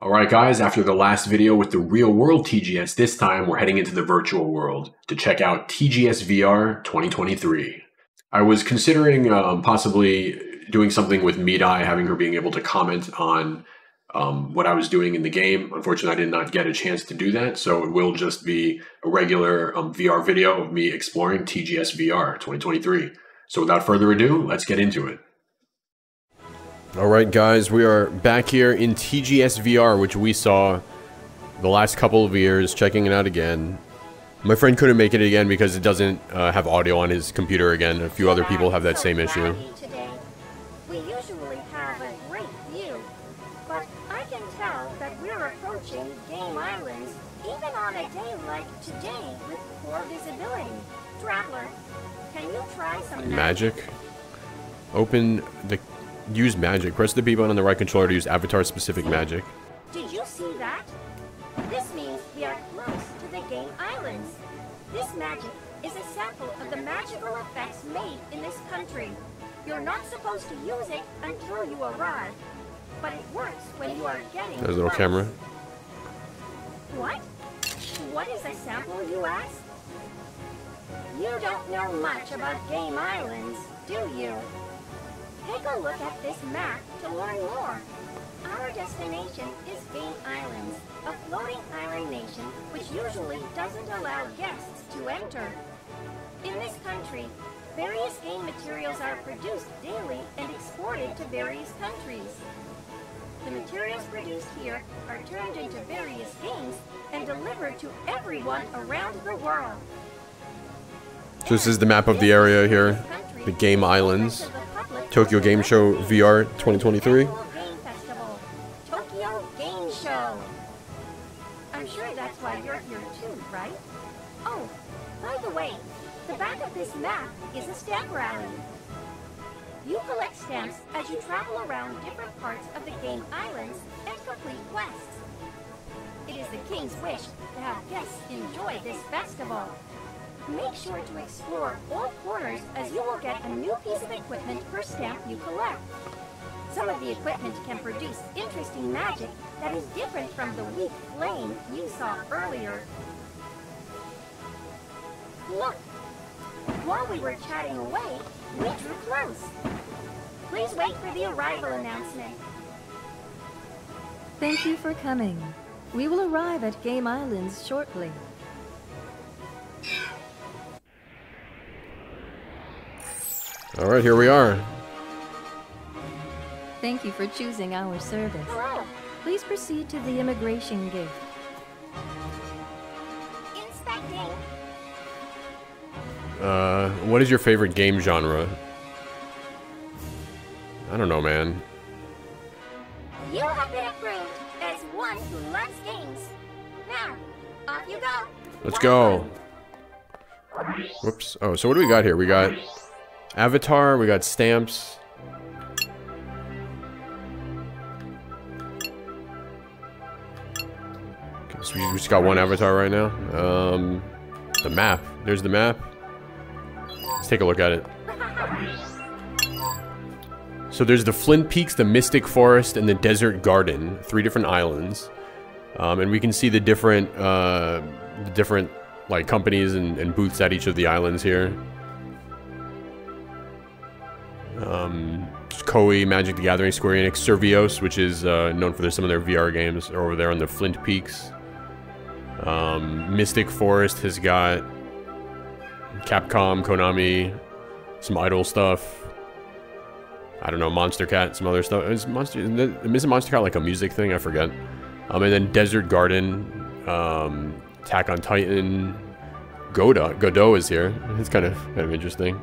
Alright guys, after the last video with the real world TGS, this time we're heading into the virtual world to check out TGS VR 2023. I was considering um, possibly doing something with Medai, having her being able to comment on um, what I was doing in the game. Unfortunately, I did not get a chance to do that, so it will just be a regular um, VR video of me exploring TGS VR 2023. So without further ado, let's get into it. Alright guys, we are back here in TGS VR, which we saw the last couple of years, checking it out again. My friend couldn't make it again because it doesn't uh, have audio on his computer again. A few other people have that same issue. Today. We usually have a great view, but I can tell that we're approaching Game Islands even on a day like today with poor visibility. Traveler, can you try some Magic? Open the use magic. Press the B button on the right controller to use avatar specific magic. Did you see that? This means we are close to the Game Islands. This magic is a sample of the magical effects made in this country. You're not supposed to use it until you arrive, but it works when you are getting There's a little camera. What? What is a sample, you ask? You don't know much about Game Islands, do you? Take a look at this map to learn more. Our destination is Game Islands, a floating island nation which usually doesn't allow guests to enter. In this country, various game materials are produced daily and exported to various countries. The materials produced here are turned into various games and delivered to everyone around the world. So this is the map of the area here. The Game Islands. Tokyo Game Show VR 2023. Annual Game Festival, Tokyo Game Show. I'm sure that's why you're here too, right? Oh, by the way, the back of this map is a stamp. You collect stamps as you travel around different parts of the Game Islands and complete quests. It is the King's wish to have guests enjoy this festival. Make sure to explore all corners as you will get a new piece of equipment per stamp you collect. Some of the equipment can produce interesting magic that is different from the weak flame you saw earlier. Look! While we were chatting away, we drew close. Please wait for the arrival announcement. Thank you for coming. We will arrive at Game Islands shortly. Alright, here we are. Thank you for choosing our service. Hello! Please proceed to the immigration gate. Inspecting! Uh, what is your favorite game genre? I don't know, man. You have been approved as one who loves games. Now, off you go. Let's go. Whoops. Oh, so what do we got here? We got Avatar, we got stamps. So we just got one avatar right now. Um, the map. There's the map. Let's take a look at it. So there's the Flint Peaks, the Mystic Forest, and the Desert Garden. Three different islands. Um, and we can see the different, uh, the different like companies and, and booths at each of the islands here. Um, Koei, Magic the Gathering, Square Enix, Servios, which is uh, known for their, some of their VR games, over there on the Flint Peaks. Um, Mystic Forest has got Capcom, Konami, some idle stuff. I don't know, Monster Cat, some other stuff. Is Monster isn't Monster Cat like a music thing? I forget. Um, and then Desert Garden, um, Attack on Titan, Godot. Godot is here. It's kind of kind of interesting.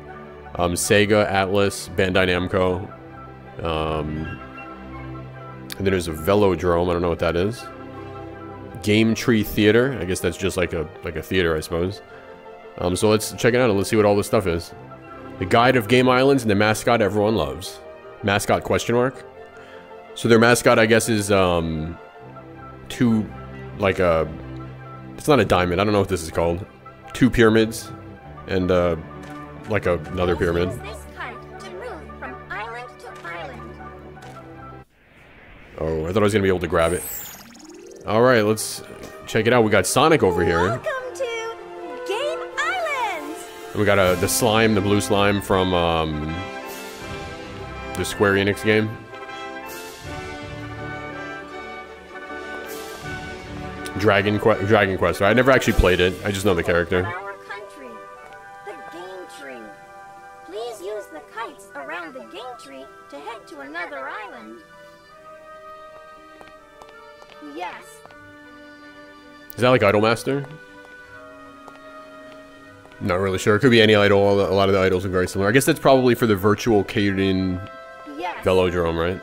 Um, Sega, Atlus, Bandai Namco. Um, and then there's a Velodrome. I don't know what that is. Game Tree Theater. I guess that's just like a like a theater, I suppose. Um, so let's check it out and let's see what all this stuff is. The Guide of Game Islands and the mascot everyone loves. Mascot question mark. So their mascot, I guess, is um, two, like a, it's not a diamond. I don't know what this is called. Two pyramids, and uh, like a, another pyramid. Use this kite to move from island island. Oh, I thought I was gonna be able to grab it. All right, let's check it out. We got Sonic over here. Welcome to Game Islands! And we got uh, the slime, the blue slime from um, the Square Enix game. Dragon Quest, Dragon Quest. I never actually played it. I just know the character. That like Idolmaster? Not really sure. It could be any idol. A lot of the idols are very similar. I guess that's probably for the virtual Kaden yes. Velodrome, right?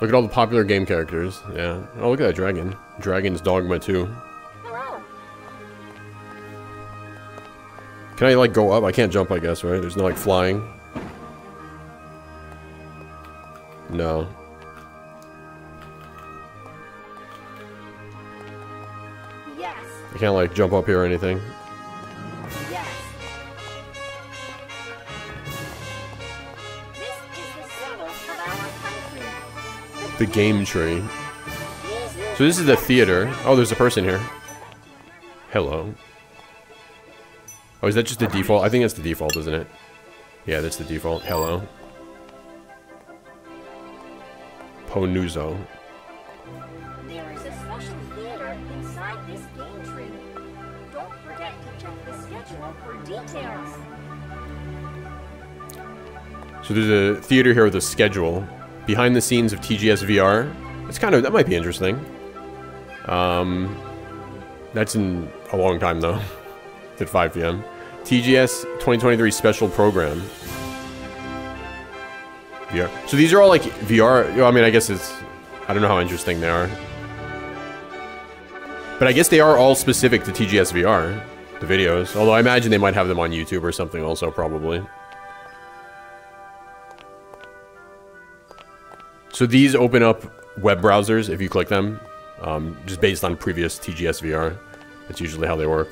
Look at all the popular game characters. Yeah. Oh, look at that dragon. Dragon's Dogma 2. Hello. Can I like go up? I can't jump, I guess, right? There's no like flying. No. I can't like jump up here or anything. yes. The symbol of our country. The game tree. So this is the theater. Oh, there's a person here. Hello. Oh, is that just the default? I think that's the default, isn't it? Yeah, that's the default. Hello. Ponuzo. So there's a theater here with a schedule. Behind the scenes of TGS VR. It's kind of, that might be interesting. Um, that's in a long time though. At 5 p.m. TGS 2023 special program. VR. So these are all like VR. I mean, I guess it's, I don't know how interesting they are. But I guess they are all specific to TGS VR, the videos. Although I imagine they might have them on YouTube or something also, probably. So these open up web browsers if you click them, um, just based on previous TGS VR. That's usually how they work.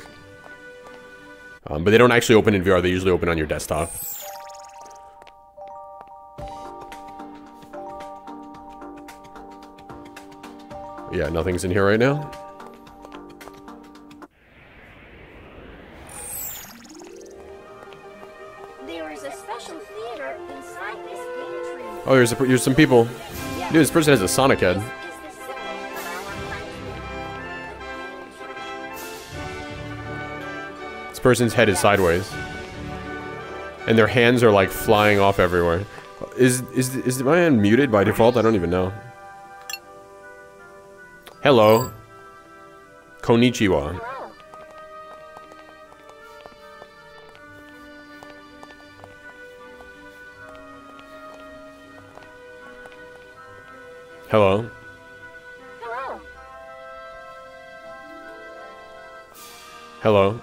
Um, but they don't actually open in VR, they usually open on your desktop. Yeah, nothing's in here right now. Oh, there's, a, some people. Dude, this person has a Sonic head. this person's head is sideways. And their hands are like flying off everywhere. Is is is my hand muted by default? I don't even know. Hello. Konnichiwa. Hello. Hello. Hello.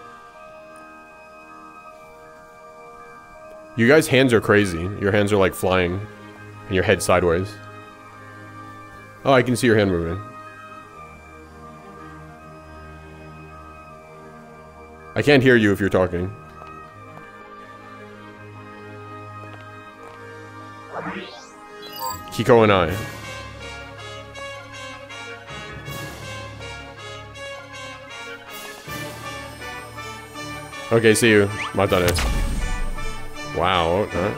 You guys' hands are crazy. Your hands are like flying. And your head sideways. Oh, I can see your hand moving. I can't hear you if you're talking. Kiko and I. Okay, see you. Matane. Wow, okay.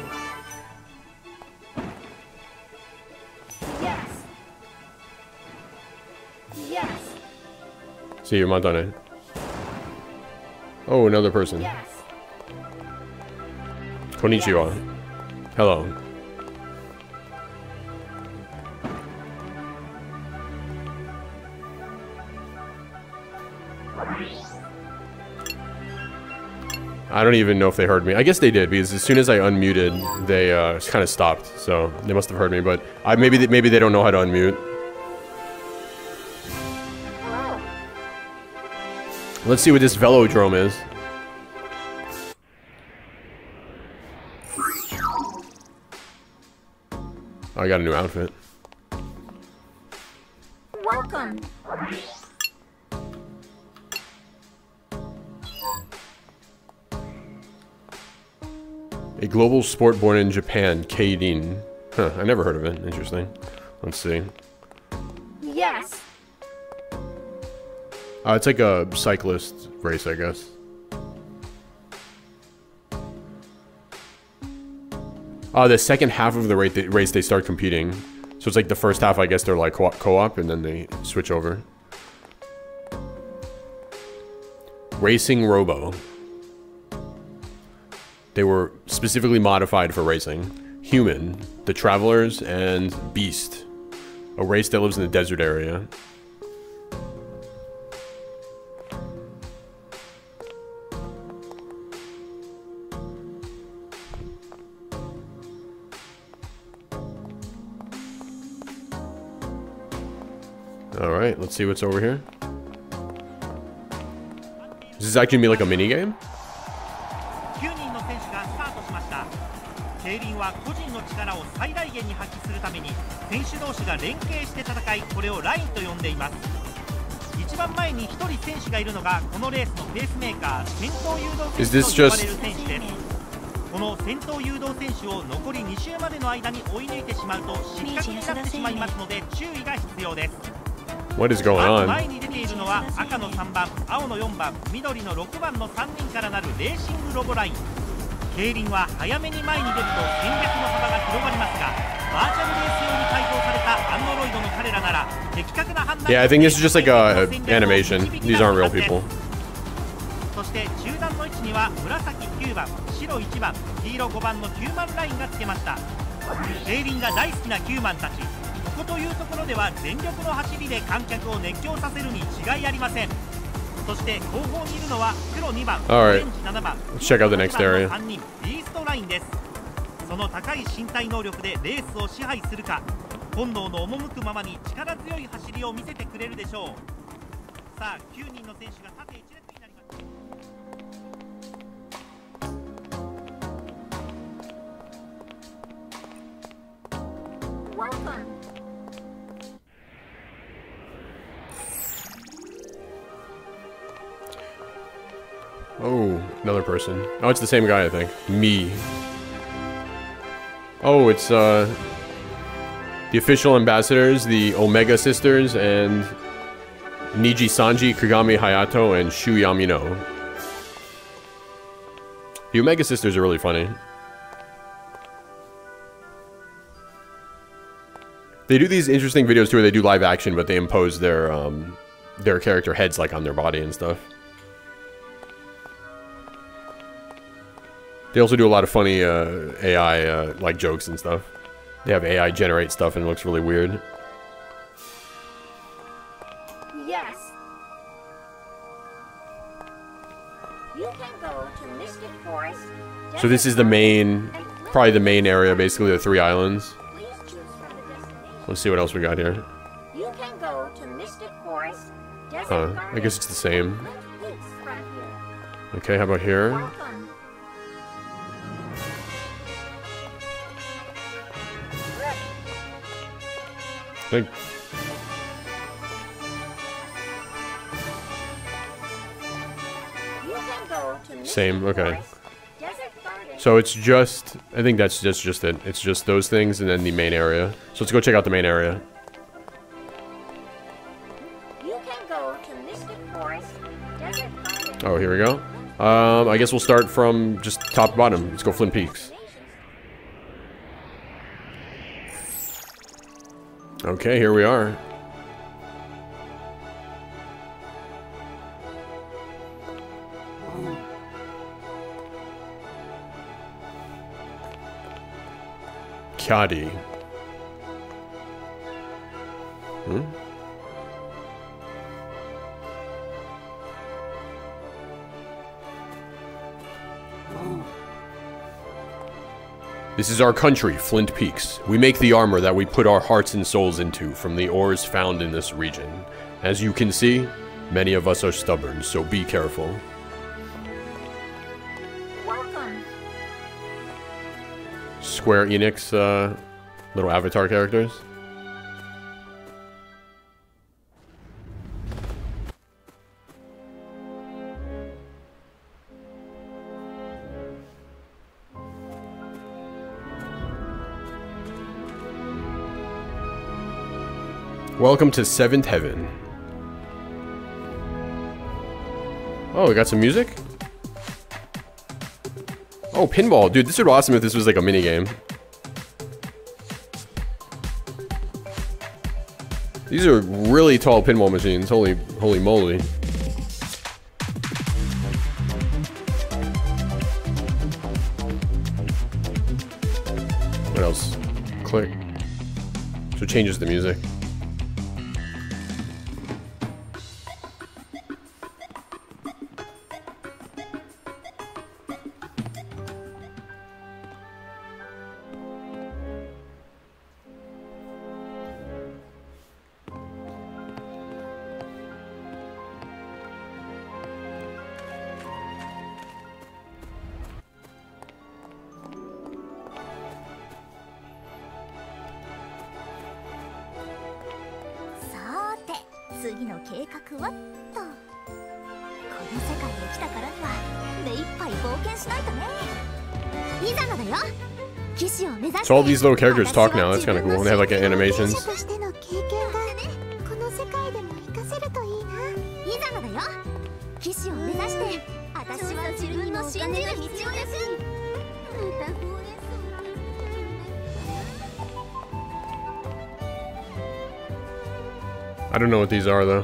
Yes. Yes. See you, Matane. Oh, another person. Yes. Konnichiwa. Hello. I don't even know if they heard me. I guess they did because as soon as I unmuted, they uh, kind of stopped. So they must have heard me. But I maybe they, maybe they don't know how to unmute. Let's see what this velodrome is. I got a new outfit. A global sport born in Japan, Kadeen. Huh, I never heard of it. Interesting. Let's see. Yes. Uh, it's like a cyclist race, I guess. Uh, the second half of the race they, race, they start competing. So it's like the first half, I guess they're like co-op, and then they switch over. Racing Robo. They were specifically modified for racing. Human, the Travelers, and Beast. A race that lives in the desert area. Alright, let's see what's over here. This is actually gonna be like a mini game? 9人の選手がスタートしました。競輪は個人の力を最大限に発揮するために選手同士が連携して戦いこれをラインと呼んでいます。一番前に1人選手がいるのがこのレースのペースメーカー先頭誘導選手と呼ばれる選手です。この先頭誘導選手を残り2周までの間に追い抜いてしまうと失格になってしまいますので注意が必要です。What is going on? 前に出ているのは赤の3番青の4番緑の6番の3人からなるレーシングロボライン競輪は早めに前に出ると戦略の幅が広がりますがバーチャルレース用に改造されたアンドロイドの彼らなら的確な判断 Yeah, I think this is just like a, animation. These aren't real people. そして中段の位置には紫9番白1番黄色5番の9番ラインがつけました競輪が大好きな9番たちここというところでは全力の走りで観客を熱狂させるに違いありませんそして後方にいるのは黒2番.オレンジ7番 Let's check out the next 6 area. 番の3人ビーストラインですその高い身体能力でレースを支配するか本能の赴くままに力強い走りを見せてくれるでしょうさあ9人の選手が縦一列になりました Welcome. Oh, another person. Oh, it's the same guy, I think. Me. Oh, it's, uh... The official ambassadors, the Omega Sisters, and... Niji Sanji, Kagami Hayato, and Shu Yamino. The Omega Sisters are really funny. They do these interesting videos too where they do live action, but they impose their, um... Their character heads, like, on their body and stuff. They also do a lot of funny uh, AI uh, like jokes and stuff. They have AI generate stuff and it looks really weird. Yes. You can go to Mystic Forest. So this is the main, probably the main area, basically the three islands. Please choose the. Let's see what else we got here. You can go to Mystic Forest. Huh, I guess it's the same. Flint Peaks from here. Okay, how about here? Welcome. Think You can go to Mystic Same, okay. Forest, Desert Garden, so. It's just, I think that's just just it. It's just those things and then the main area. So let's go check out the main area. You can go to Mystic Forest. Oh, here we go. Um, I guess we'll start from just top to bottom. Let's go Flint Peaks. Okay, here we are. Kyadi. This is our country, Flint Peaks. We make the armor that we put our hearts and souls into from the ores found in this region. As you can see, many of us are stubborn, so be careful. Welcome. Square Enix, uh, little avatar characters. Welcome to Seventh Heaven. Oh, we got some music? Oh, pinball. Dude, this would be awesome if this was like a mini game. These are really tall pinball machines. Holy, holy moly. What else? Click. So it changes the music. All these little characters talk now, that's kind of cool. They have like animations. I don't know what these are though.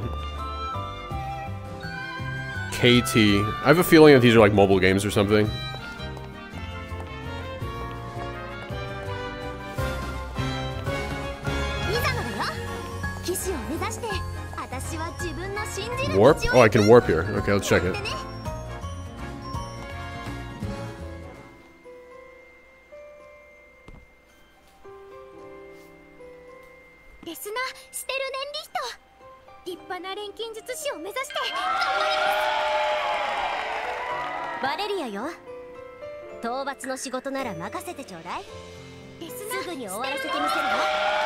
KT. I have a feeling that these are like mobile games or something. Oh, I can warp here. Okay, let's check it. 討伐の仕事なら任せてちょうだいすぐに終わらせてみせるわ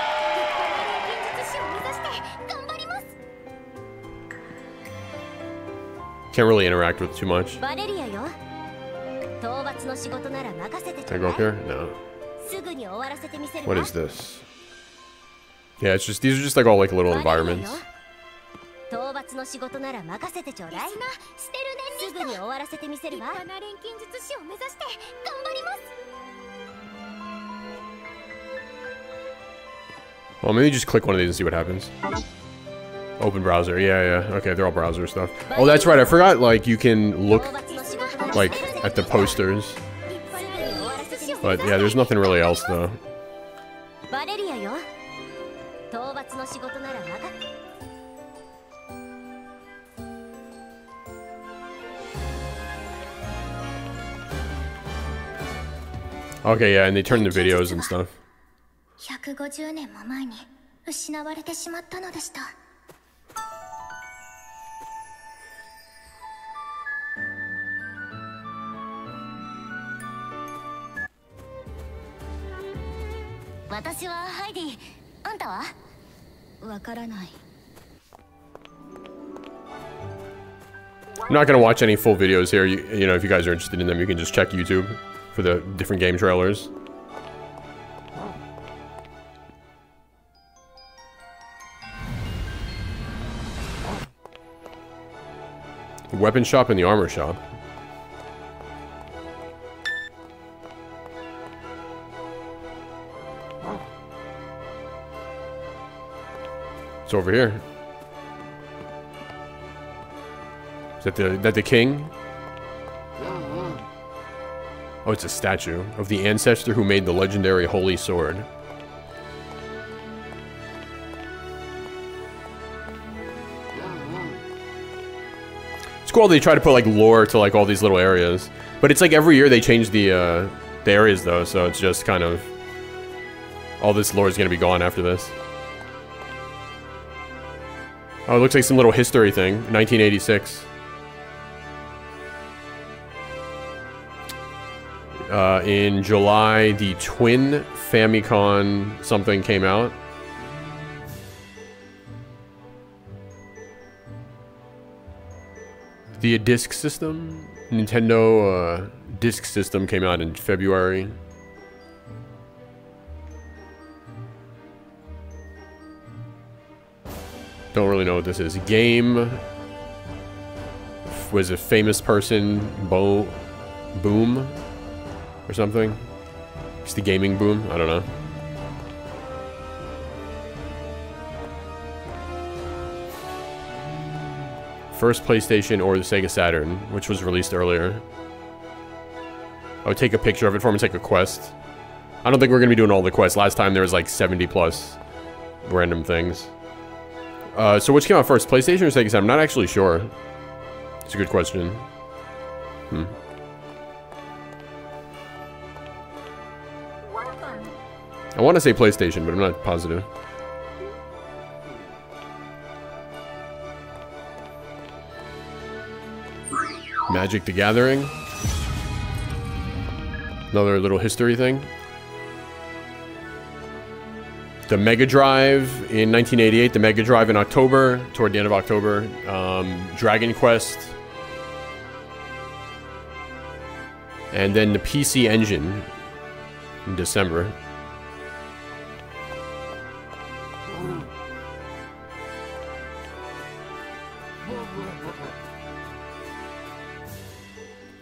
Can't really interact with too much. Can I go up here? No. What is this? Yeah, it's just these are just like all like little environments. Well, maybe just click one of these and see what happens. Open browser, yeah, yeah. Okay, they're all browser stuff. Oh, that's right, I forgot, like, you can look, like, at the posters. But, yeah, there's nothing really else, though. Okay, yeah, and they turn the videos and stuff. 150年も前に失われてしまったのでした。 私はハイディあんたはわからない I'm not gonna watch any full videos here. You, you know, if you guys are interested in them, you can just check YouTube for the different game trailers. The weapon shop and the armor shop. It's over here. Is that the that the king? Oh, it's a statue of the ancestor who made the legendary holy sword. It's cool they try to put like lore to like all these little areas. But it's like every year they change the uh, the areas though, so it's just kind of all this lore is gonna be gone after this. Oh, it looks like some little history thing. 1986. Uh, in July, the twin Famicom something came out. The disc system, Nintendo uh, disc system came out in February. Don't really know what this is. Game was a famous person, Bo Boom or something. It's the gaming boom. I don't know. First PlayStation or the Sega Saturn, which was released earlier. I would take a picture of it for him and take a quest. I don't think we're going to be doing all the quests. Last time there was like 70 plus random things. Uh, so which came out first, PlayStation or Sega? I'm not actually sure. It's a good question. Hmm. I want to say PlayStation, but I'm not positive. Magic the Gathering. Another little history thing. The Mega Drive in 1988, the Mega Drive in October, toward the end of October. Um, Dragon Quest. And then the PC Engine in December.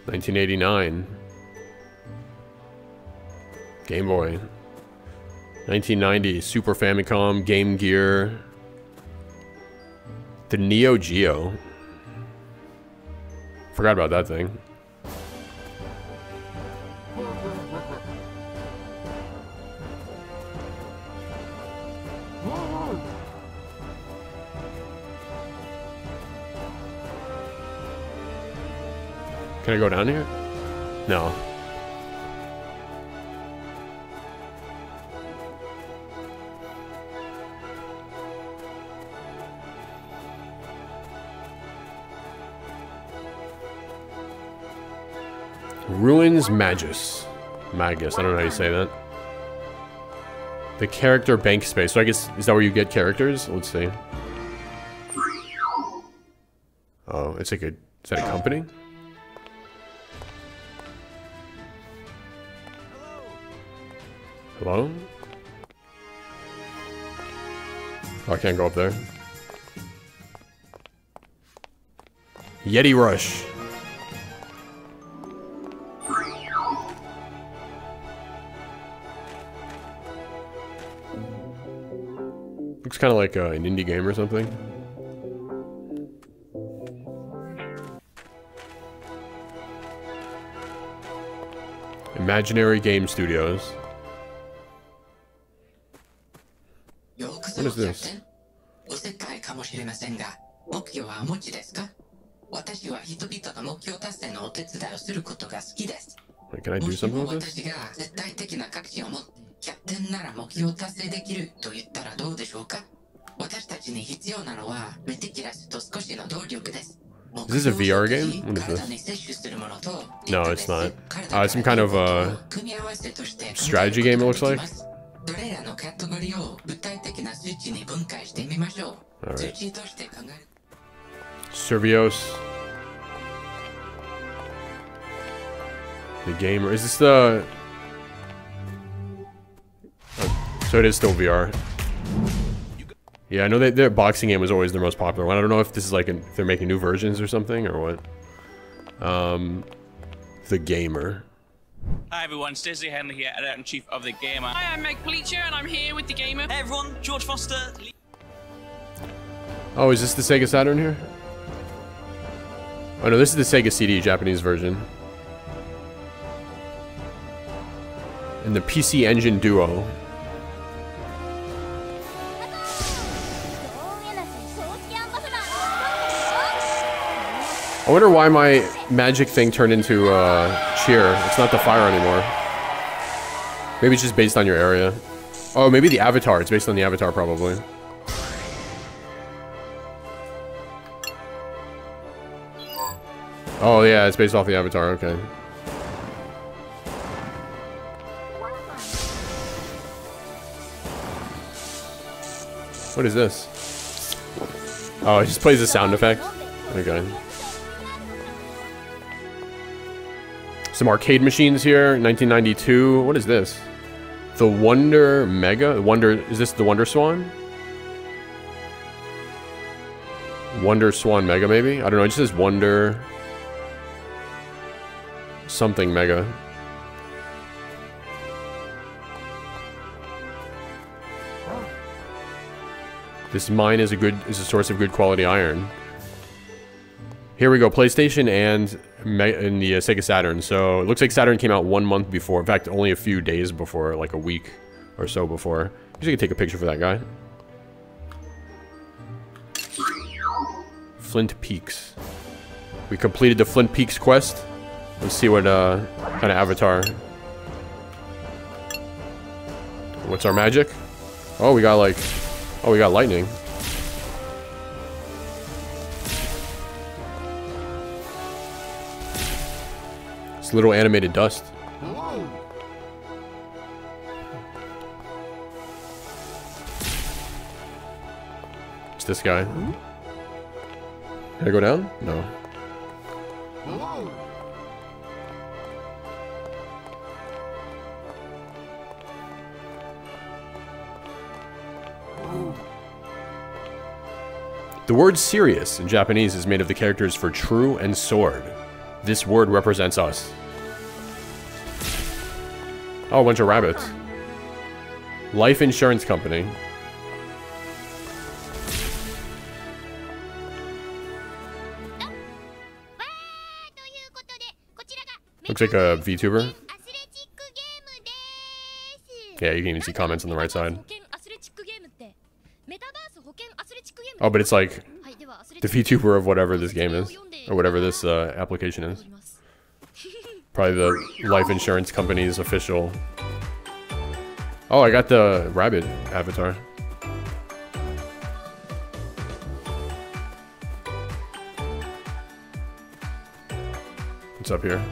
Nineteen eighty nine. Game Boy. 1990, Super Famicom, Game Gear. The Neo Geo. Forgot about that thing. Can I go down here? No. Ruins Magus. Magus, I don't know how you say that. The character bank space. So I guess, is that where you get characters? Let's see. Oh, it's like a, is that a company? Hello? Oh, I can't go up there. Yeti Rush. Looks kind of like uh, an indie game or something. Imaginary Game Studios. What is this? Wait, can I do something with this? んなら目標達成できると言ったらどうでしょうか私たちに必要なのは目テキラスと少しの動力です。Is this a VR game? What is this? No, it's not. Uh, it's some kind of a strategy game, it looks like. Alright. Servios. The gamer. Is this the so it is still VR. Yeah, I know that their boxing game was always their most popular one. I don't know if this is like, an, if they're making new versions or something, or what. Um, the gamer. Hi everyone, Stacey Henley here, editor-in-chief of The Gamer. Hi, I'm Meg Pleacher, and I'm here with the gamer. Hey everyone, George Foster. Oh, is this the Sega Saturn here? Oh no, this is the Sega CD Japanese version. And the PC Engine Duo. I wonder why my magic thing turned into uh, cheer. It's not the fire anymore. Maybe it's just based on your area. Oh, maybe the avatar. It's based on the avatar, probably. Oh yeah, it's based off the avatar. Okay. What is this? Oh, it just plays a sound effect. Okay. Some arcade machines here. 1992. What is this? The Wonder Mega. Wonder. Is this the Wonder Swan? Wonder Swan Mega, maybe? I don't know. It just says Wonder... Something Mega. This mine is a good is a source of good quality iron. Here we go, PlayStation and in the uh, Sega Saturn. So it looks like Saturn came out one month before. In fact, only a few days before, like a week or so before. I guess I could take a picture for that guy. Flint Peaks. We completed the Flint Peaks quest. Let's see what uh, kind of avatar. What's our magic? Oh, we got like... Oh, we got lightning. It's little animated dust. It's this guy. Can I go down? No. The word serious in Japanese is made of the characters for true and sword. This word represents us. Oh, a bunch of rabbits. Life insurance company. Looks like a VTuber. Yeah, you can even see comments on the right side. Oh, but it's like the VTuber of whatever this game is, or whatever this uh, application is. Probably the life insurance company's official. Oh, I got the rabbit avatar. What's up here?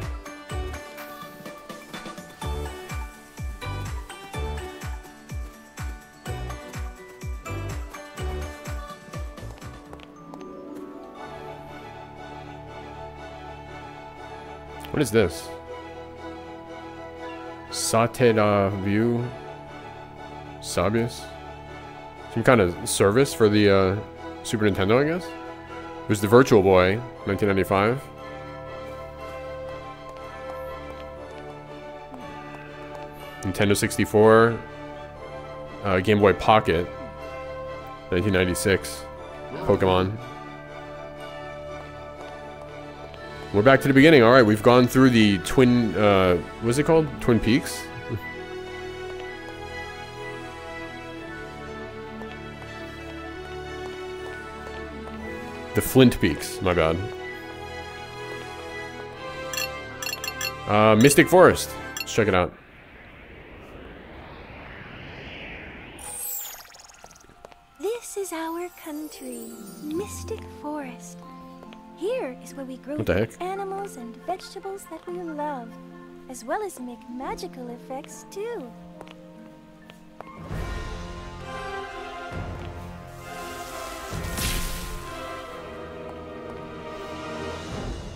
What is this? Sateda View? Sabius? Some kind of service for the uh, Super Nintendo, I guess? It was the Virtual Boy, 1995. Nintendo 64. Uh, Game Boy Pocket. 1996. Pokemon. We're back to the beginning. All right, we've gone through the twin, uh, what's it called? Twin Peaks? the Flint Peaks, my bad. Uh, Mystic Forest. Let's check it out. This is our country, Mystic Forest. Here is where we grow What the heck? animals and vegetables that we love, as well as make magical effects too.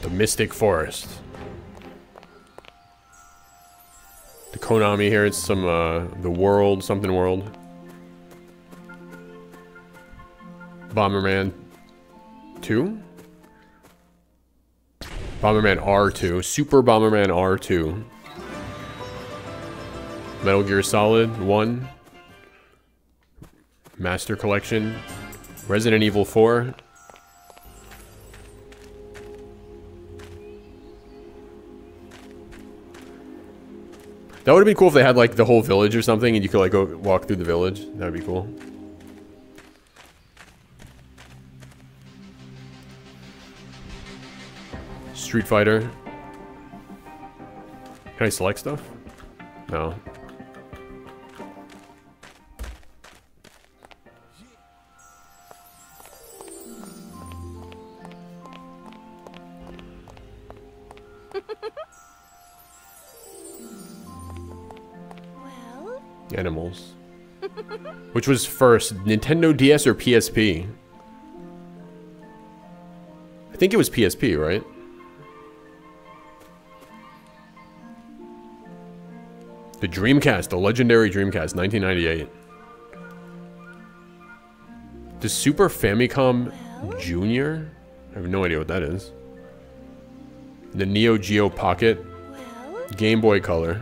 The Mystic Forest. The Konami here, it's some, uh, the world, something world. Bomberman 2? Bomberman R2. Super Bomberman R2. Metal Gear Solid 1. Master Collection. Resident Evil 4. That would have been cool if they had like the whole village or something and you could like go walk through the village. That would be cool. Street Fighter. Can I select stuff? No. Well, Animals. Which was first, Nintendo DS or PSP? I think it was PSP, right? The Dreamcast, the legendary Dreamcast, 1998. The Super Famicom Junior? I have no idea what that is. The Neo Geo Pocket. Game Boy Color.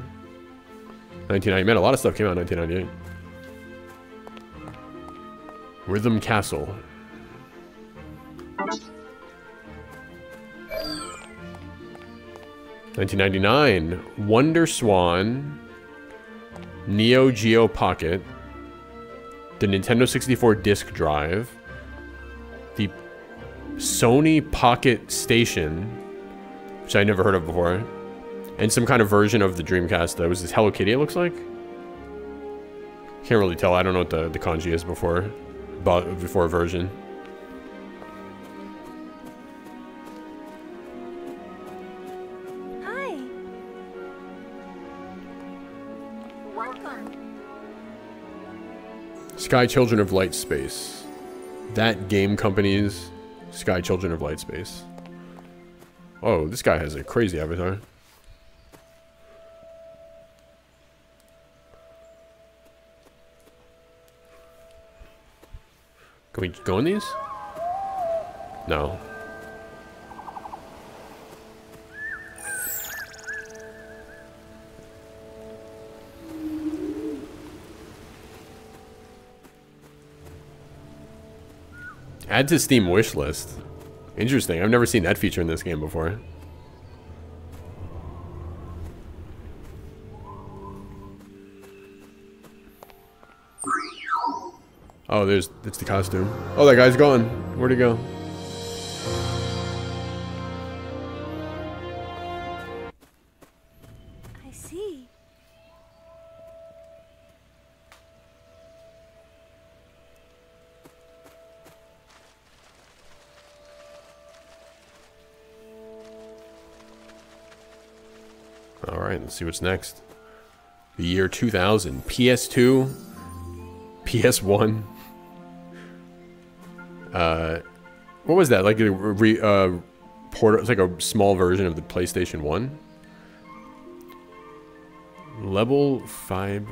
1990. Man, a lot of stuff came out in 1998. Rhythm Castle. Nineteen ninety nine, Wonder Swan, Neo Geo Pocket, the Nintendo 64 disc drive, the Sony Pocket Station, which I never heard of before, and some kind of version of the Dreamcast that was this Hello Kitty, it looks like. Can't really tell. I don't know what the, the kanji is before, before version. Sky Children of Light Space. thatgamecompany's Sky Children of Light Space. Oh, this guy has a crazy avatar. Can we go in these? No. Add to Steam wish list. Interesting. I've never seen that feature in this game before. Oh, there's it's the costume. Oh, that guy's gone. Where'd he go? See what's next. The year 2000, PS2, PS1. Uh, what was that? Like a re, uh, port? It's like a small version of the PlayStation One. Level five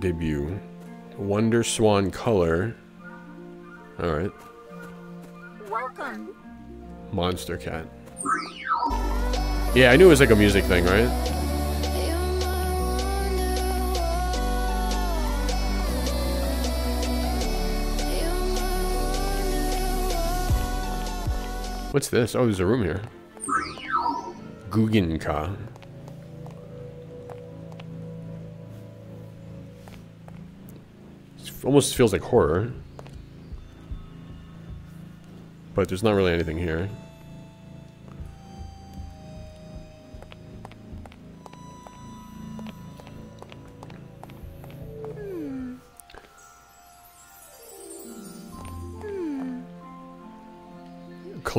debut, WonderSwan color. All right, Welcome. Monstercat. Yeah, I knew it was like a music thing, right? What's this? Oh, there's a room here. Guggenka. Almost feels like horror. But there's not really anything here.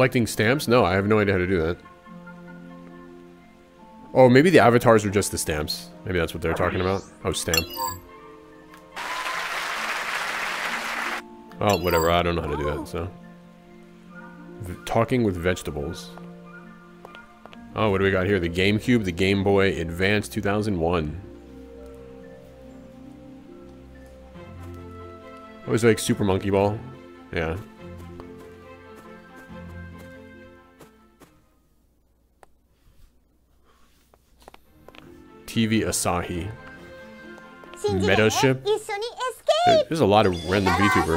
Collecting stamps? No, I have no idea how to do that. Oh, maybe the avatars are just the stamps. Maybe that's what they're talking about. Oh, stamp. Oh, whatever. I don't know how to do that, so. V talking with vegetables. Oh, what do we got here? The GameCube, the Game Boy Advance 2001. Oh, was like Super Monkey Ball? Yeah.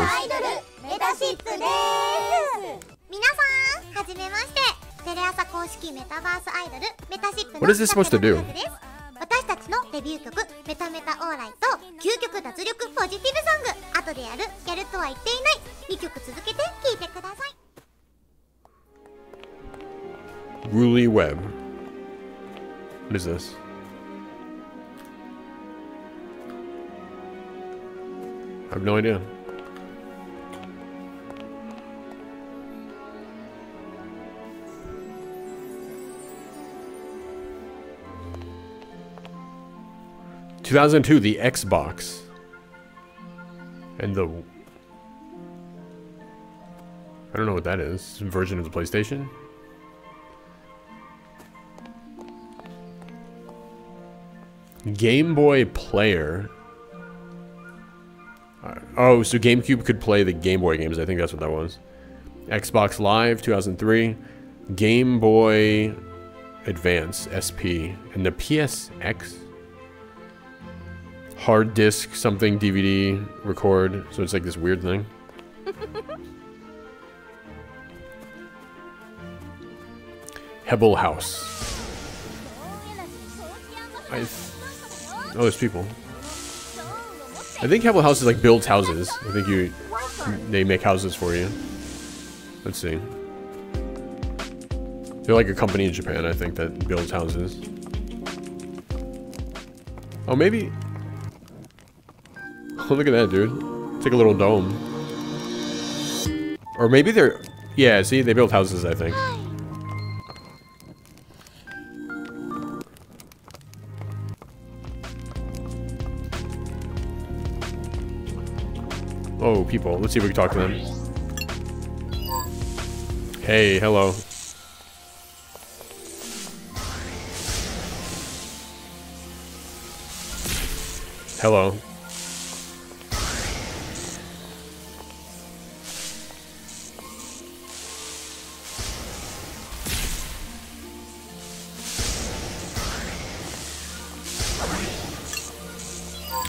アイドルメタシップの What is this supposed to do? 中田です私たちのデビュー曲「メタメタオーライ」と究極脱力ポジティブソング後でやるやるとは言っていない2曲続けて聴いてください Ruly Web. What is this? I have no idea. Two thousand two, the Xbox, and the I don't know what that is. Version of the PlayStation. Game Boy Player. Uh, Oh, so GameCube could play the Game Boy games. I think that's what that was. Xbox Live 2003, Game Boy Advance SP, and the PSX hard disk something DVD record. So it's like this weird thing. Hebel House. I oh, there's people. I think Hebel House is like builds houses. I think you they make houses for you. Let's see. They're like a company in Japan, I think, that builds houses. Oh, maybe... Oh, look at that, dude. It's like a little dome. Or maybe they're... Yeah, see? They build houses, I think. People. Let's see if we can talk to them. Hey, hello. Hello.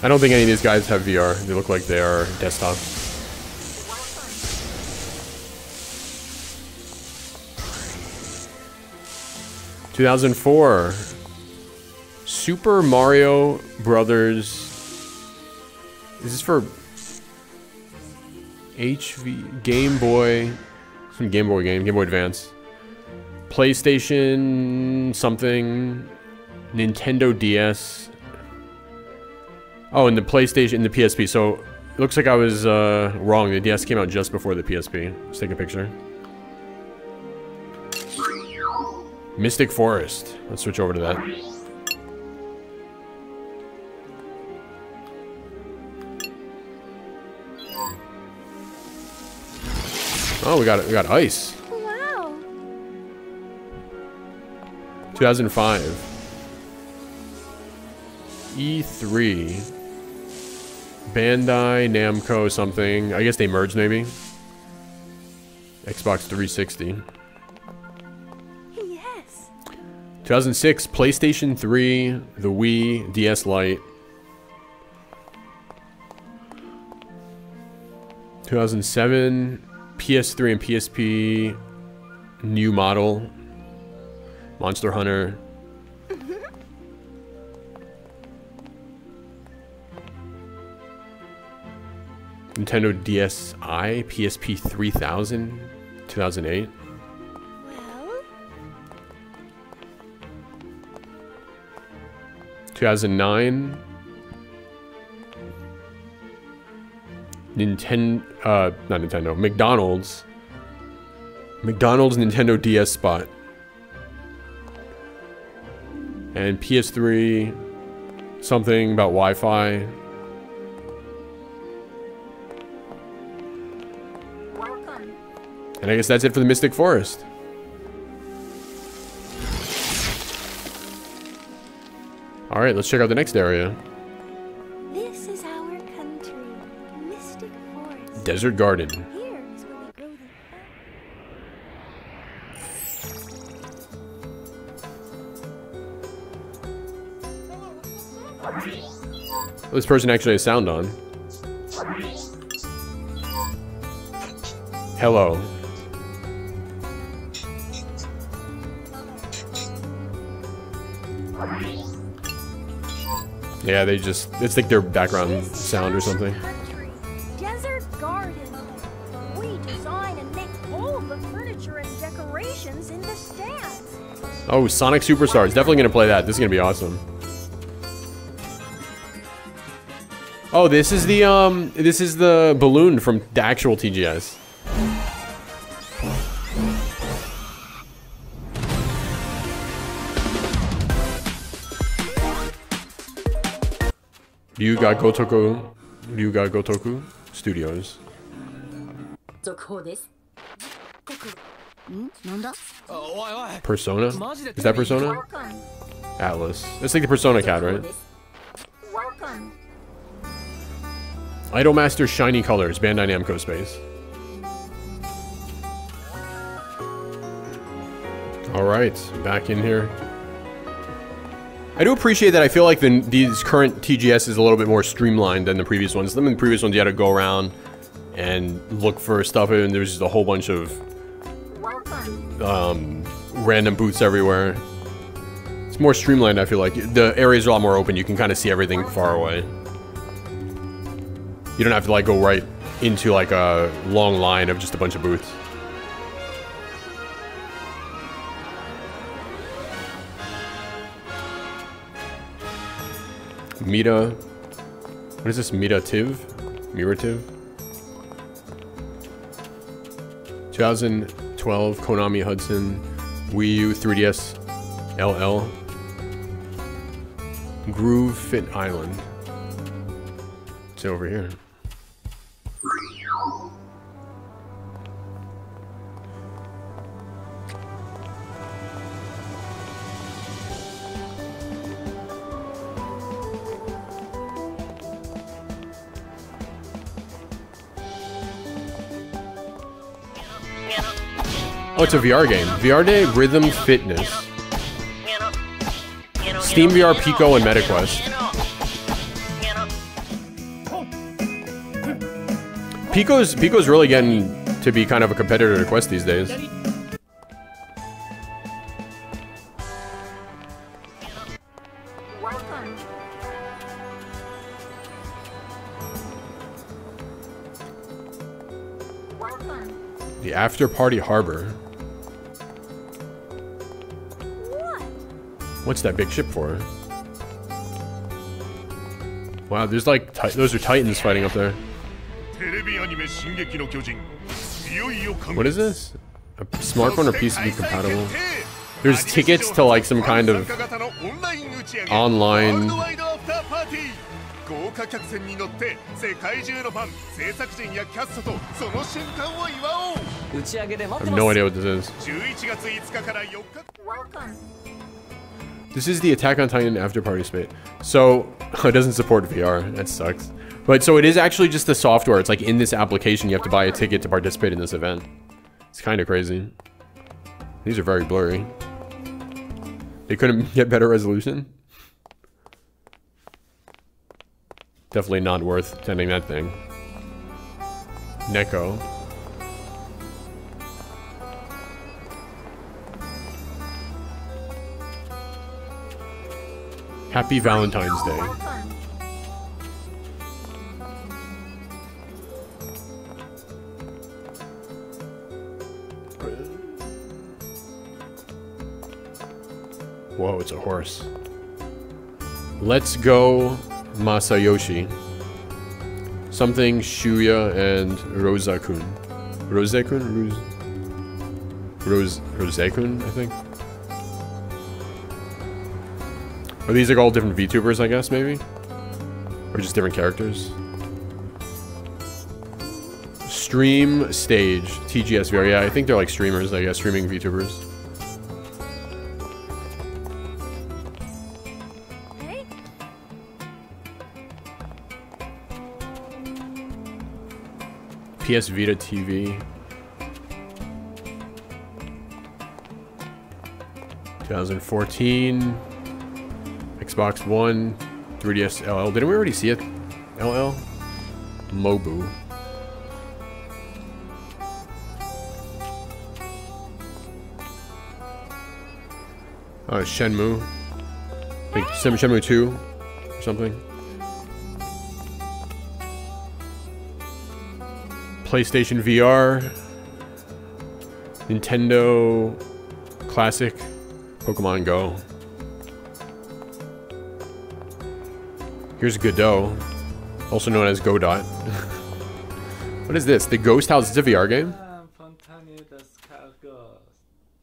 I don't think any of these guys have VR. They look like they are desktop. Two thousand four. Super Mario Brothers. This Is for HV Game Boy? Some Game Boy game, Game Boy Advance. PlayStation something. Nintendo DS. Oh, and the PlayStation, in the PSP. So it looks like I was uh, wrong. The DS came out just before the PSP. Let's take a picture. Mystic Forest. Let's switch over to that. Oh, we got we got ice. Wow. 2005. E3. Bandai, Namco, something. I guess they merged maybe. Xbox 360. 2006, PlayStation 3, the Wii, DS Lite. 2007, PS3 and PSP new model. Monster Hunter. Nintendo DSi, PSP 3000, 2008. 2009. Nintendo, uh, not Nintendo, McDonald's. McDonald's Nintendo DS spot. And PS3, something about Wi-Fi. welcome. And I guess that's it for the Mystic Forest. Alright, let's check out the next area. This is our country, Mystic Forest. Desert Garden. Here is where we grow the This person actually has sound on. Hello. Yeah, they just, it's like their background sound or something. Desert Garden. We design and make all the furniture and decorations in the stands. Oh, Sonic Superstars. Definitely gonna play that. This is gonna be awesome. Oh, this is the, um, this is the balloon from the actual TGS. Ryu Ga Gotoku, Ryu Ga Gotoku Studios. Hmm? Persona? Is that Persona? Atlus. It's like the Persona cat, right? Idolmaster Shiny Colors, Bandai Namco Space. Alright, back in here. I do appreciate that. I feel like the, these current TGS is a little bit more streamlined than the previous ones. Some of the previous ones you had to go around and look for stuff, and there's just a whole bunch of um, random booths everywhere. It's more streamlined, I feel like. The areas are a lot more open. You can kind of see everything far away. You don't have to like go right into like a long line of just a bunch of booths. Meta. What is this? Mirative? Mirative? 2012 Konami Hudson Wii U 3DS LL Groove Fit Island. It's over here. Oh, it's a VR game. VR Day Rhythm Fitness. Steam VR Pico and Meta Quest. Pico's Pico's really getting to be kind of a competitor to Quest these days. Welcome. The After Party Harbor. What's that big ship for? Wow, there's like, those are titans fighting up there. What is this? A smartphone or PCB compatible? There's tickets to like some kind of online I have no idea what this is. Welcome this is the Attack on Titan after party space. So, it doesn't support VR. That sucks. But so it is actually just the software. It's like in this application, you have to buy a ticket to participate in this event. It's kind of crazy. These are very blurry. They couldn't get better resolution? Definitely not worth attending that thing. Neko. Happy Valentine's Day. Whoa, it's a horse. Let's go Masayoshi. Something Shuya and Rosa-kun. Rose-kun? Rose... Rosekun, I think? Are these like all different VTubers, I guess, maybe? Or just different characters? Stream stage, TGS VR. Yeah, I think they're like streamers, I guess, streaming VTubers. PS Vita TV. 2014. Xbox One. 3DS LL. Didn't we already see it? LL? Mobu. Uh, Shenmue. Think Shenmue 2 or something. PlayStation VR, Nintendo Classic, Pokemon Go. Here's Godot, also known as Godot. what is this? The Ghost House? VR game?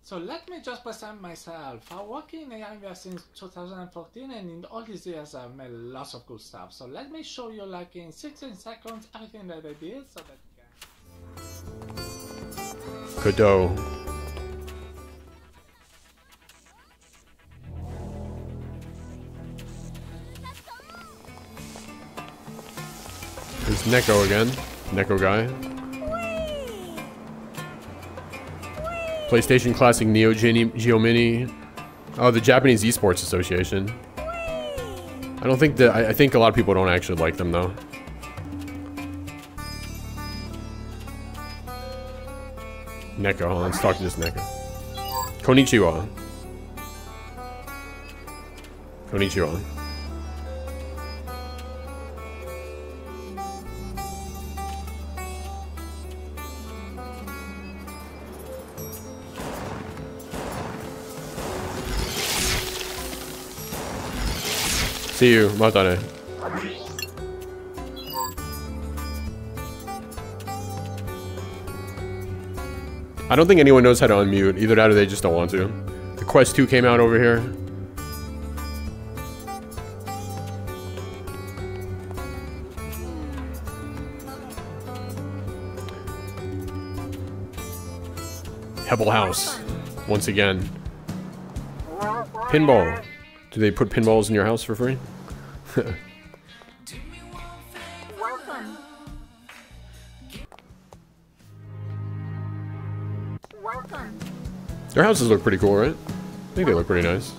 So let me just present myself. I work in AI since 2014 and in all these years I've made lots of cool stuff. So let me show you like in 16 seconds everything that I did so that you can... Godot. There's Neko again. Neko guy. PlayStation Classic Neo Geo Mini. Oh, the Japanese Esports Association. I don't think that. I, I think a lot of people don't actually like them though. Neko, let's talk to this Neko. Konnichiwa. Konnichiwa. See don't think anyone knows how to unmute. Either that or they just don't want to. The Quest 2 came out over here. Hebel House. Once again. Pinball. Do they put pinballs in your house for free? Welcome. Welcome. Their houses look pretty cool, right? I think they look pretty nice.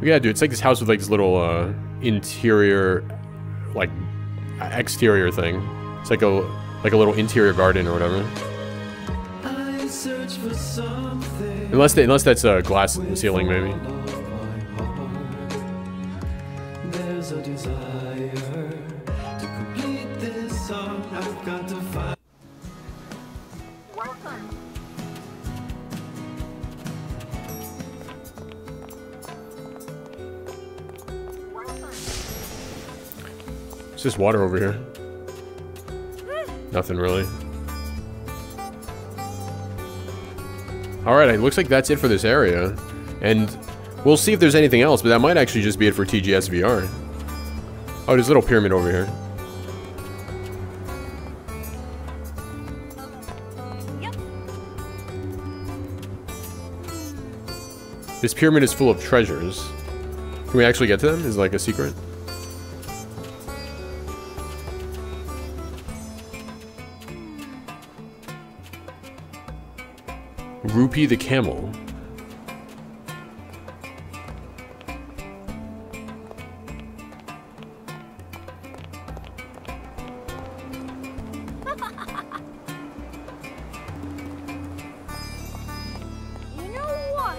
Yeah, dude, it's like this house with like this little uh, interior, like exterior thing. It's like a like a little interior garden or whatever. Unless they, unless that's a glass ceiling, maybe. Just water over here. Nothing really. Alright, it looks like that's it for this area. And we'll see if there's anything else, but that might actually just be it for TGS VR. Oh, there's a little pyramid over here. This pyramid is full of treasures. Can we actually get to them? Is it like a secret? Rupee the camel. You know what?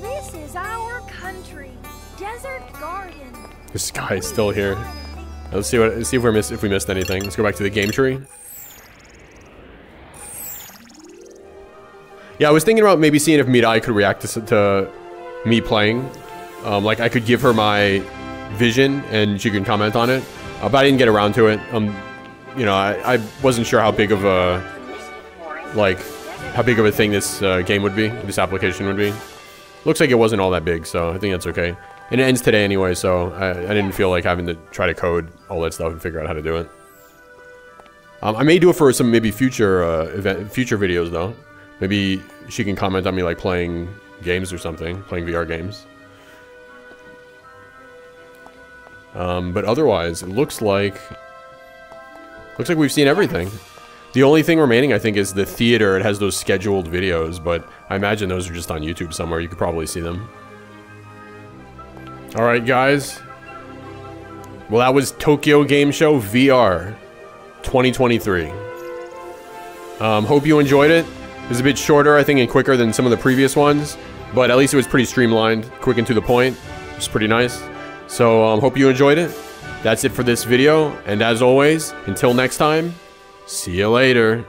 This is our country. Desert Garden. This guy is still here. Let's see what. Let's see if we missed if we missed anything. Let's go back to the game tree. Yeah, I was thinking about maybe seeing if Mirai could react to, to me playing. Um, like I could give her my vision and she can comment on it. Uh, but I didn't get around to it. Um, you know, I, I wasn't sure how big of a like how big of a thing this uh, game would be, this application would be. Looks like it wasn't all that big, so I think that's okay. And it ends today anyway, so I, I didn't feel like having to try to code all that stuff and figure out how to do it. Um, I may do it for some maybe future uh, event, future videos though. Maybe she can comment on me like playing games or something, playing VR games. Um, but otherwise, it looks like looks like we've seen everything. The only thing remaining, I think, is the theater. It has those scheduled videos, but I imagine those are just on YouTube somewhere. You could probably see them. All right, guys. Well, that was Tokyo Game Show VR 2023. Um, hope you enjoyed it. It was a bit shorter, I think, and quicker than some of the previous ones, but at least it was pretty streamlined, quick and to the point. It's pretty nice. So, um, hope you enjoyed it. That's it for this video, and as always, until next time, see you later.